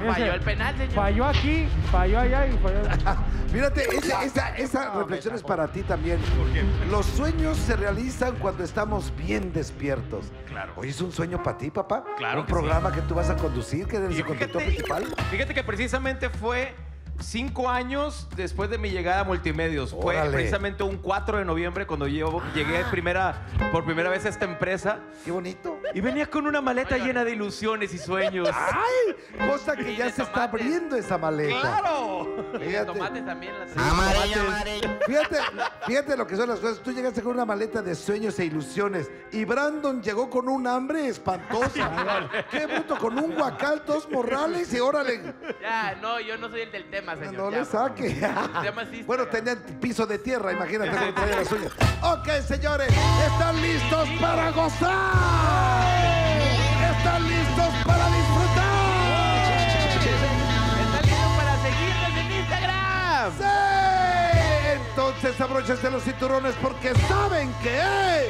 pero falló el penal, señor. Falló aquí, falló allá y falló. Fíjate, esa, esa, esa reflexión es para ti también. Los sueños se realizan cuando estamos bien despiertos. Claro. Hoy es un sueño para ti, papá. Claro Un que sí. programa que tú vas a conducir, que eres el conductor principal. fíjate que precisamente fue cinco años después de mi llegada a Multimedios. Fue precisamente un 4 de noviembre cuando yo llegué primera, por primera vez a esta empresa. Qué bonito. Y venía con una maleta llena de ilusiones y sueños. ¡Ay! Cosa que Y ya se está abriendo esa maleta. ¡Claro! Y de tomates también. Las... Fíjate, fíjate lo que son las cosas. Tú llegaste con una maleta de sueños e ilusiones y Brandon llegó con un hambre espantosa. Qué bruto, con un guacal, dos morrales y órale, Ya, no, yo no soy el del tema, señor. no ya, le saque. tema sí Bueno, tenían piso de tierra, imagínate cómo traía las uñas. Ok, señores, ¿están listos para gozar? ¡Sí! Entonces abróchense los cinturones porque saben que es...